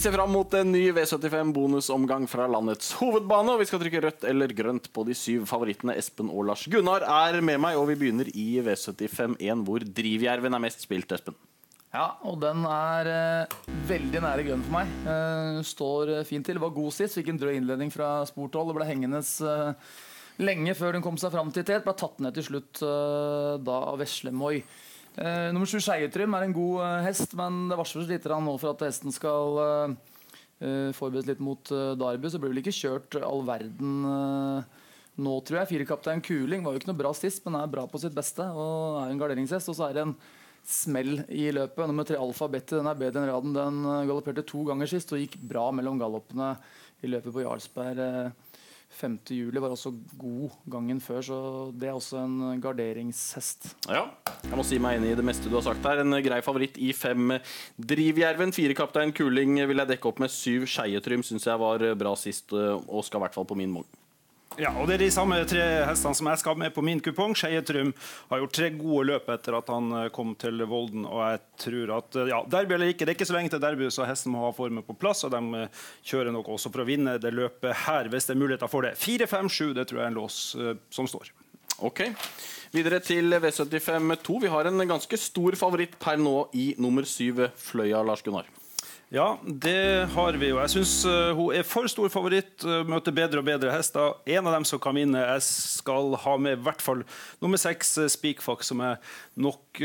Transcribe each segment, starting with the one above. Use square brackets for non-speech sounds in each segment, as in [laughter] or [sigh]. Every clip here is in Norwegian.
Vi ser fram mot en ny V75 bonusomgang fra landets hovedbane. og Vi skal trykke rødt eller grønt på de syv favorittene. Espen og Lars Gunnar er med meg, og vi begynner i V75-1, hvor Drivjerven er mest spilt, Espen. Ja, og den er eh, veldig nære grønn for meg. Eh, står eh, fint til. Var god sist. Fikk en drøy innledning fra sporthold ble hengende eh, lenge før den kom seg fram til tet. Ble tatt ned til slutt eh, da av Vesle Moi. Eh, nummer sju Skeietrym er en god eh, hest, men det varsles litt nå for at hesten skal eh, eh, forberedes litt mot eh, Darby. Så blir vel ikke kjørt all verden eh, nå, tror jeg. Firekaptein Kuling var jo ikke noe bra sist, men er bra på sitt beste og er en garderingshest. Og så er det en smell i løpet. Nummer tre Alfa Betty den er bedre enn raden. Den eh, galopperte to ganger sist og gikk bra mellom galoppene i løpet på Jarlsberg. Eh, 5. juli var også god gangen før, så det er også en garderingshest. Ja, jeg må si meg enig i det meste du har sagt her. En grei favoritt i fem Drivjerven. Fire kaptein Kuling vil jeg dekke opp med syv Skeietrym. Syns jeg var bra sist, og skal i hvert fall på min vogn. Ja, og Det er de samme tre hestene som jeg skal med på min kupong. Skeietrym har gjort tre gode løp etter at han eh, kom til Volden. og jeg tror at, eh, ja, Derby eller ikke, det er ikke så lenge til derby, så hesten må ha formen på plass. og De eh, kjører nok også for å vinne det løpet her, hvis det er muligheter for det. 4-5-7, det tror jeg er en lås som står. Ok. Videre til V75-2. Vi har en ganske stor favoritt per nå i nummer syv, Fløya Lars Gunnar. Ja, det har vi jo. Jeg syns uh, hun er for stor favoritt. Uh, møter bedre og bedre hester. En av dem som kan vinne, jeg skal ha med i hvert fall nummer seks, uh, Speakfox, som jeg nok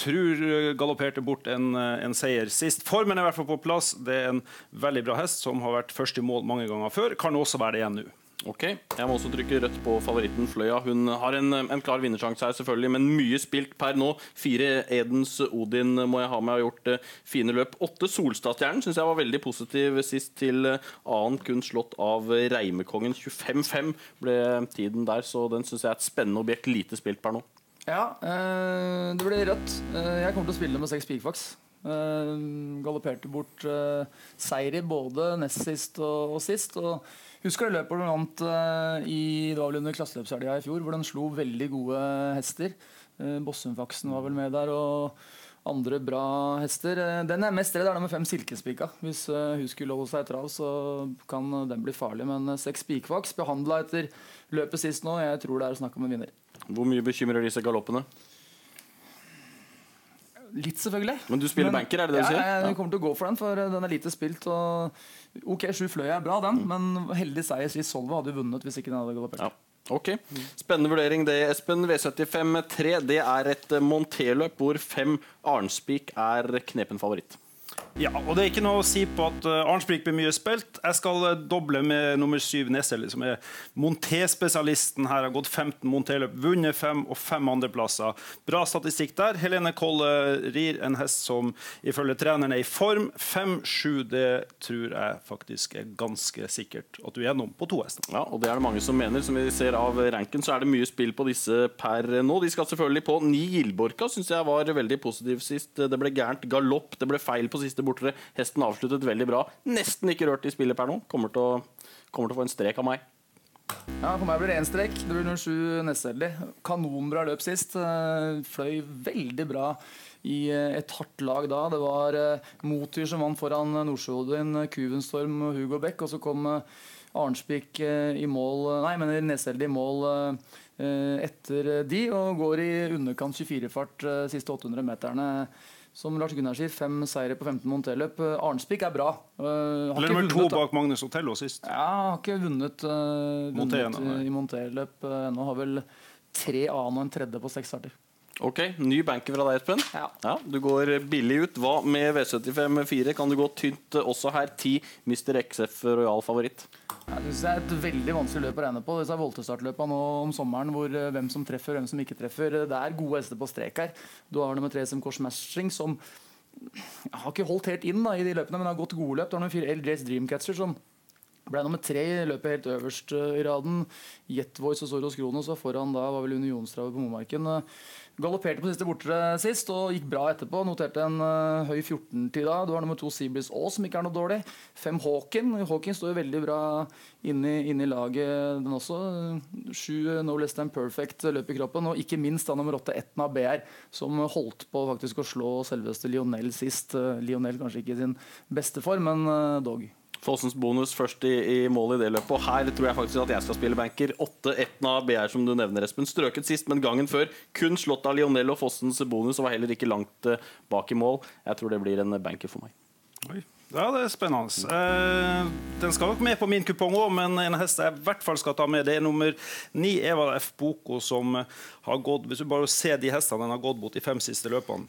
tror galopperte bort en, en, seier sist. Formen er i hvert fall på plass. Det er en veldig bra hest som har vært først i mål mange ganger før. Kan også være det igjen nå. Ok, Jeg må også trykke rødt på favoritten Fløya. Hun har en, en klar vinnersjanse her, selvfølgelig, men mye spilt per nå. Fire Edens Odin må jeg ha med, har gjort uh, fine løp. Åtte Solstadstjernen syns jeg var veldig positiv sist til uh, annen, kun slått av Reimekongen. 25-5 ble tiden der, så den syns jeg er et spennende objekt. Lite spilt per nå. Ja, øh, det blir rødt. jeg kommer til å spille med seks Spikfox. Uh, galopperte bort seier i både nest sist og, og sist. og Husker det løpet hvor vant uh, i det var vel under klasseløpshelga i fjor, hvor den slo veldig gode hester. Uh, Bossumfaksen var vel med der, og andre bra hester. Uh, den er mest redd er den med fem silkespika. Hvis uh, hun skulle holde seg i trav, så kan den bli farlig. Men uh, seks spikfaks behandla etter løpet sist nå, jeg tror det er snakk om en vinner. Hvor mye bekymrer disse galoppene? Litt, selvfølgelig. Men du spiller Men, banker, er det det du ja, sier? Ja, jeg kommer til å gå for den, for den er lite spilt. Og ok, Sju fløy er bra, den, mm. men heldig seier sist Solva hadde vunnet hvis ikke den hadde galoppert. Ja. Ok, Spennende vurdering det, Espen. V75-3 det er et monterløp hvor fem Arnspik er knepen favoritt. Ja, og det er ikke noe å si på at Arnsbrik blir mye spilt. Jeg skal uh, doble med nummer syv Nesel, som er monté-spesialisten her. Har gått 15 monté-løp, vunnet fem og fem andreplasser. Bra statistikk der. Helene Kolle rir en hest som ifølge treneren er i form. 5-7, det tror jeg faktisk er ganske sikkert at du er gjennom på to hester. Ja, og det er det mange som mener. Som vi ser av ranken, så er det mye spill på disse per nå. De skal selvfølgelig på ni Gilborka, syns jeg var veldig positiv sist. Det ble gærent galopp, det ble feil på siste bortere. Hesten avsluttet veldig bra. Nesten ikke rørt i spillet per nå. Kommer til å, kommer til å få en strek av meg. Ja, For meg blir det én strek. Det blir 07 Nesselli. Kanonbra løp sist. Eh, fløy veldig bra i eh, et hardt lag da. Det var eh, Motyr som vant foran Nordsjøodin, Kuvenstorm og Hugo Beck. Og så kom Arnspik i mål Nei, mener Nesseldi i mål etter de, og går i underkant 24-fart siste 800 meterne som Lars Gunnar sier, fem seire på 15 monterløp. Arnspik er bra. Uh, Eller nummer to bak Magnus Otello sist. Ja, har ikke vunnet, uh, vunnet i monterløp uh, ennå. Har vel tre annen og en tredje på seks starter. Ok, Ny banker fra deg, Espen. Ja. ja. Du går billig ut. Hva med V75-4? Kan du gå tynt også her? 10 Mr. XF Royal favoritt. Jeg synes Det er et veldig vanskelig løp å regne på. Disse voltestartløpene nå om sommeren hvor eh, hvem som treffer, hvem som ikke treffer. Det er gode hester på strek her. Du har nummer tre SMK Smashing som jeg har ikke holdt helt inn da, i de løpene, men har gått gode løp. Du har nummer fire LJs Dreamcatcher som Ble nummer tre i løpet helt øverst eh, i raden. Jetvoice og Soros Kronos var foran da, var vel Unionstrave på Momarken. Eh, Galopperte på siste bortere sist og gikk bra etterpå. Noterte en uh, høy 14-tid da. Du har nummer to Seabreeze Aas, som ikke er noe dårlig. Fem Hawken. Hawken står jo veldig bra inne, inne i laget, den også. Sju No Less Than Perfect løp i kroppen. Og ikke minst da nummer åtte Etna BR, som holdt på faktisk å slå selveste Lionel sist. Lionel kanskje ikke i sin beste form, men uh, dog. Fossens bonus først i, i mål i det løpet. Og her tror jeg faktisk at jeg skal spille banker. 8-1 av BR, som du nevner, Espen. Strøket sist, men gangen før kun slått av Lionel og Fossens bonus, og var heller ikke langt uh, bak i mål. Jeg tror det blir en banker for meg. Oi. Ja, det er spennende. Eh, den skal nok med på min kupong òg, men en hest jeg i hvert fall skal ta med, det er nummer ni, Eva F. Boko, som har gått Hvis du bare ser de hestene den har gått mot de fem siste løpene.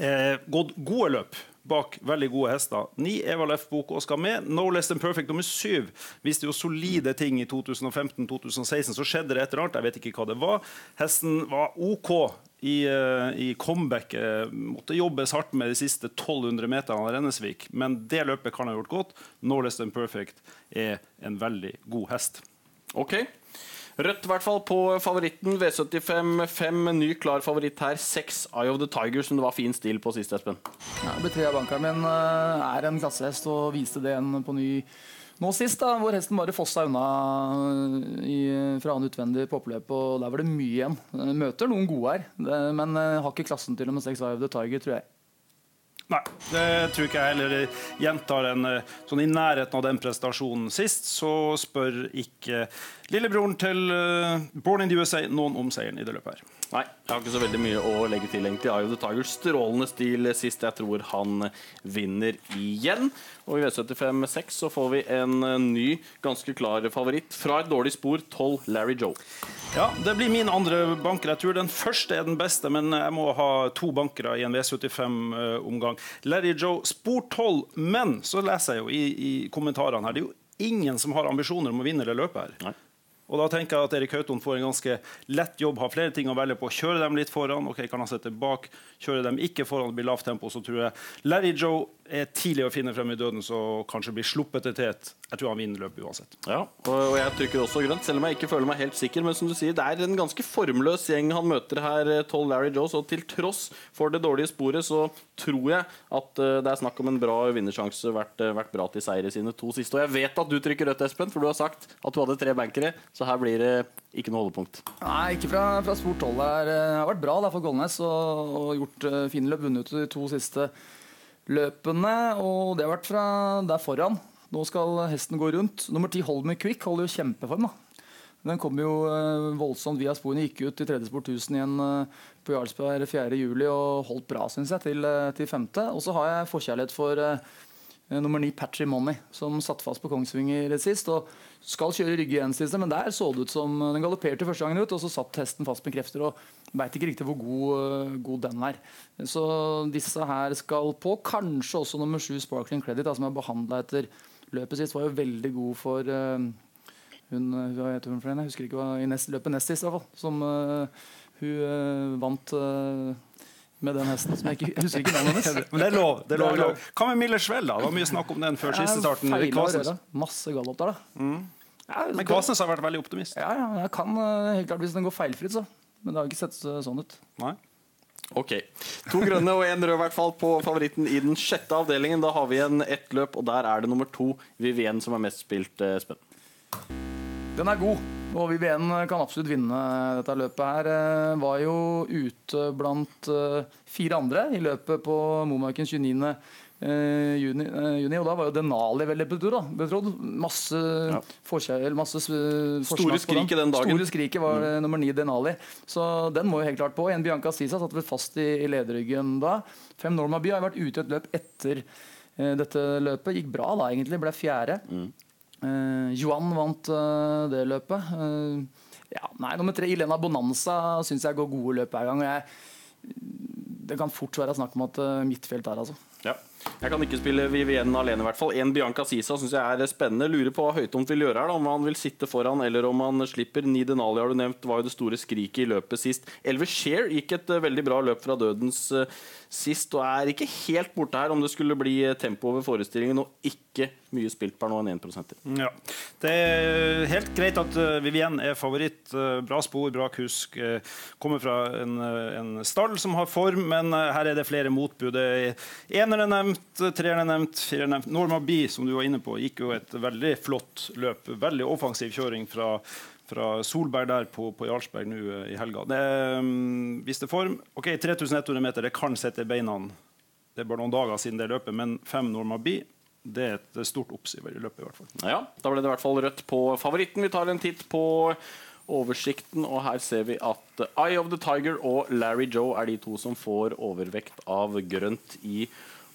Eh, gått gode løp bak veldig gode hester. Ni Eva Leff-bok og skal med. No Less Than Perfect nummer syv viste jo solide ting i 2015-2016. Så skjedde det et eller annet, jeg vet ikke hva det var. Hesten var OK i, uh, i comebacket. Måtte jobbes hardt med de siste 1200 meterne av Rennesvik, men det løpet kan ha gjort godt. No Less Than Perfect er en veldig god hest. Ok, Rødt i hvert fall på favoritten. V75 5, ny klar favoritt her. 6 Eye of the Tiger, som det var fin stil på sist, Espen. Ja, Betrea bankeren min eh, er en klassehest og viste det igjen på ny nå sist, da, hvor hesten bare fossa unna eh, i, fra annen utvendig på oppløpet. og Der var det mye igjen. Møter noen gode her, men har ikke klassen til og med 6 Eye of the Tiger, tror jeg. Nei, det tror ikke jeg heller. Gjentar en eh, sånn i nærheten av den prestasjonen sist, så spør ikke lillebroren til uh, Born in the USA noen om seieren i det løpet her. Nei, jeg har ikke så veldig mye å legge til, egentlig. Eye of the Tiger strålende stil sist. Jeg tror han vinner igjen. Og i V75-6 så får vi en ny, ganske klar favoritt fra et dårlig spor, 12 Larry Joe. Ja, det blir min andre banker. Jeg tror den første er den beste, men jeg må ha to bankere i en V75-omgang. Larry Joe, spor 12, men så leser jeg jo i, i kommentarene her, det er jo ingen som har ambisjoner om å vinne det løpet her. Nei. Og da tenker jeg at Erik Hauton får en ganske lett jobb, har flere ting å velge på. Kjøre dem litt foran, ok, kan han sette bak. Kjøre dem ikke foran, det blir lavt tempo. Så tror jeg Larry Joe er tidlig å finne frem i døden, så kanskje blir sluppet til tet. Jeg tror han vinner løpet uansett. Ja, og jeg trykker også grønt, selv om jeg ikke føler meg helt sikker. Men som du sier, det er en ganske formløs gjeng han møter her, 12 eh, Larry Joe. Så til tross for det dårlige sporet, så tror jeg at eh, det er snakk om en bra vinnersjanse. Vært, eh, vært bra til seier i sine to siste. Og jeg vet at du trykker rødt, Espen, for du har sagt at du hadde tre bankere. Så her blir det ikke noe holdepunkt. Nei, ikke fra, fra spor 12. Det har vært bra da, for Golnes og, og gjort fine løp. Vunnet de to siste løpene, og det har vært fra der foran. Nå skal hesten gå rundt. Nummer ti Hold Me Quick holder jo kjempeform. da. Den kom jo uh, voldsomt via sporene. Gikk ut i tredje sport 1000 igjen uh, på Jarlsberg 4.7 og holdt bra, syns jeg, til, uh, til femte. Og så har jeg forkjærlighet for nummer ni Money som satt fast på Kongsvinger sist. og Skal kjøre Rygge igjen, siste, men der så det ut som Den galopperte første gangen ut, og så satt hesten fast med krefter. og Veit ikke riktig hvor god, god, den er. Så disse her skal på. Kanskje også nummer sju Sparkling Credit, da, som er behandla etter løpet sist. Var jo veldig god for uh, hun, hva heter hun for henne? Jeg husker ikke hva, i nest, løpet nest sist, i hvert fall. Som uh, hun vant med den hesten som jeg ikke jeg husker ikke navnet hennes. [laughs] Men det er lov. det er lov, det er lov. Hva med Miller Schwell? da? Det var mye snakk om den før siste starten. Masse galopp der, da. Mm. Ja, Men Kvasnes har vært veldig optimist. Ja, ja, jeg kan helt klart hvis den går feilfritt, så. Men det har ikke sett sånn ut. Nei. Ok. To grønne og én rød hvert fall på favoritten i den sjette avdelingen. Da har vi en ett løp, og der er det nummer to, Vivien, som er mest spilt. Espen. Den er god, og Vivien kan absolutt vinne dette løpet. her. Eh, var jo ute blant eh, fire andre i løpet på Momarken 29. Uh, juni, eh, juni, og da var jo Denali veldig betrodd. Masse, ja. masse Store skrik den dagen. Store skriket var mm. nummer ni Denali. Så den må jo helt klart på. En Bianca Sisa satt vel fast i, i lederryggen da. Fem Normaby har vært ute i et løp etter eh, dette løpet. Gikk bra da, egentlig. Ble fjerde. Mm. Johan vant det løpet. ja, nei, nummer tre Ilena Bonanza syns jeg går gode løp hver gang. Jeg, det kan fort være snakk om at midtfelt her, altså. Ja. Jeg kan ikke spille Vivienne alene, i hvert fall. En Bianca Sisa syns jeg er spennende. Lurer på hva Høytomt vil gjøre her. da Om han vil sitte foran, eller om han slipper. Nidenali har du nevnt, var jo det store skriket i løpet sist. Elver Shear gikk et uh, veldig bra løp fra dødens uh, sist, og er ikke helt borte her om det skulle bli uh, tempo over forestillingen, og ikke mye spilt per nå, enn 1 Ja. Det er helt greit at Vivienne er favoritt. bra spor, bra kusk. kommer fra en, en stall som har form, men her er det flere motbud. Det er nevnt, treeren er nevnt, fireren er nevnt. Norma B, som du var inne på, gikk jo et veldig flott løp. Veldig offensiv kjøring fra, fra Solberg der på, på Jarlsberg nå eh, i helga. Det um, viste form. OK, 3100 meter, det kan sette beina Det er bare noen dager siden det løpet, men fem Norma B det er et stort oppsiver i løpet. i hvert fall. Ja, Da ble det i hvert fall rødt på favoritten. Vi tar en titt på oversikten, og her ser vi at Eye of the Tiger og Larry Joe er de to som får overvekt av grønt i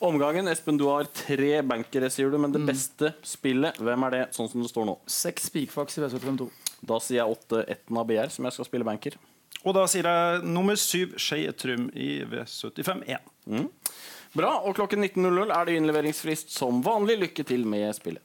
omgangen. Espen, du har tre bankere, sier du, men det beste spillet, hvem er det, sånn som det står nå? Seks spikfaks i V752. Da sier jeg åtte Etten av BR, som jeg skal spille banker. Og da sier jeg nummer syv Skeie-Trym i V75-1. Mm. Bra. Og klokken 19.00 er det innleveringsfrist som vanlig. Lykke til med spillet.